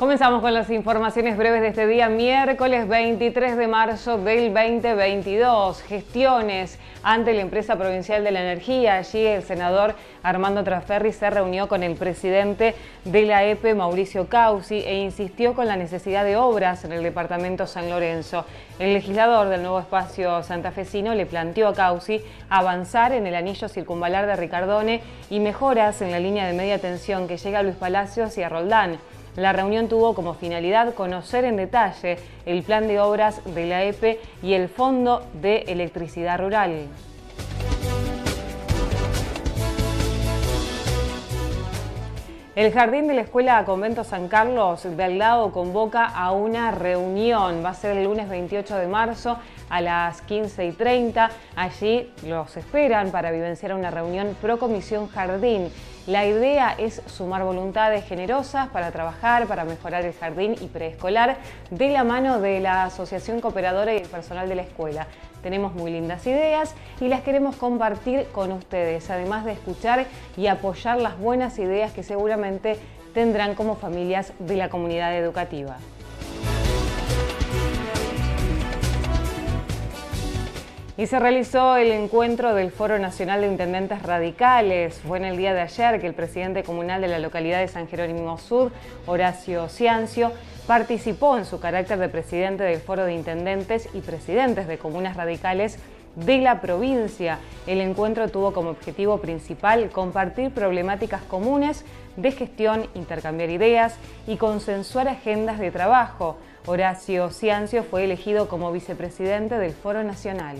Comenzamos con las informaciones breves de este día, miércoles 23 de marzo del 2022. Gestiones ante la empresa provincial de la energía. Allí el senador Armando Traferri se reunió con el presidente de la EPE, Mauricio Causi, e insistió con la necesidad de obras en el departamento San Lorenzo. El legislador del nuevo espacio santafesino le planteó a Causi avanzar en el anillo circunvalar de Ricardone y mejoras en la línea de media tensión que llega a Luis Palacios y a Roldán. La reunión tuvo como finalidad conocer en detalle el plan de obras de la EPE y el Fondo de Electricidad Rural. El jardín de la Escuela Convento San Carlos de Aldao convoca a una reunión. Va a ser el lunes 28 de marzo a las 15 y 30. Allí los esperan para vivenciar una reunión pro Comisión Jardín. La idea es sumar voluntades generosas para trabajar, para mejorar el jardín y preescolar de la mano de la Asociación Cooperadora y el personal de la escuela. Tenemos muy lindas ideas y las queremos compartir con ustedes, además de escuchar y apoyar las buenas ideas que seguramente tendrán como familias de la comunidad educativa. Y se realizó el encuentro del Foro Nacional de Intendentes Radicales. Fue en el día de ayer que el presidente comunal de la localidad de San Jerónimo Sur, Horacio Ciancio, participó en su carácter de presidente del Foro de Intendentes y Presidentes de Comunas Radicales de la provincia. El encuentro tuvo como objetivo principal compartir problemáticas comunes de gestión, intercambiar ideas y consensuar agendas de trabajo. Horacio Ciancio fue elegido como vicepresidente del Foro Nacional.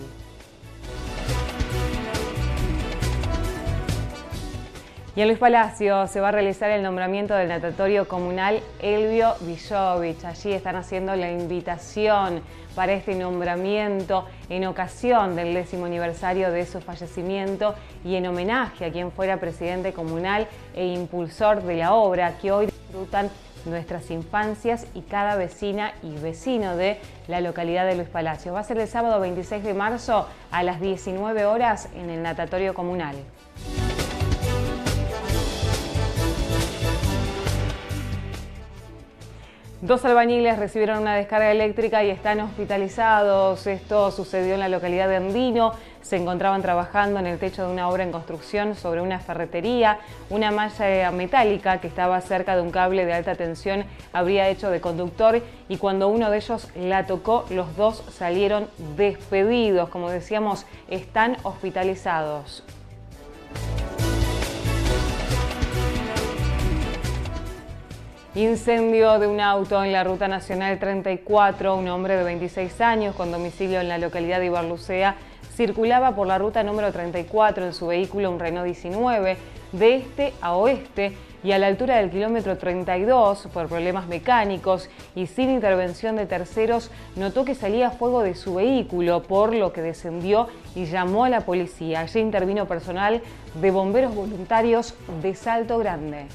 Y en Luis Palacio se va a realizar el nombramiento del natatorio comunal Elvio Villovich. Allí están haciendo la invitación para este nombramiento en ocasión del décimo aniversario de su fallecimiento y en homenaje a quien fuera presidente comunal e impulsor de la obra que hoy disfrutan nuestras infancias y cada vecina y vecino de la localidad de Luis Palacio. Va a ser el sábado 26 de marzo a las 19 horas en el natatorio comunal. Dos albañiles recibieron una descarga eléctrica y están hospitalizados. Esto sucedió en la localidad de Andino. Se encontraban trabajando en el techo de una obra en construcción sobre una ferretería. Una malla metálica que estaba cerca de un cable de alta tensión habría hecho de conductor y cuando uno de ellos la tocó, los dos salieron despedidos. Como decíamos, están hospitalizados. Incendio de un auto en la Ruta Nacional 34. Un hombre de 26 años con domicilio en la localidad de Ibarlucea circulaba por la ruta número 34 en su vehículo un Renault 19 de este a oeste y a la altura del kilómetro 32 por problemas mecánicos y sin intervención de terceros notó que salía fuego de su vehículo por lo que descendió y llamó a la policía. Allí intervino personal de bomberos voluntarios de Salto Grande.